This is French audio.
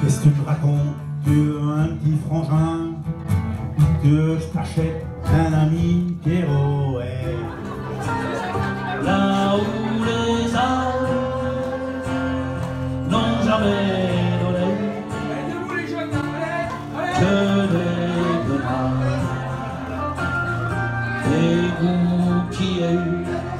Qu'est-ce que tu racontes Tu un petit frangin que je t'achète un ami Pierrot Là où les arbres n'ont jamais donné Que des Pego o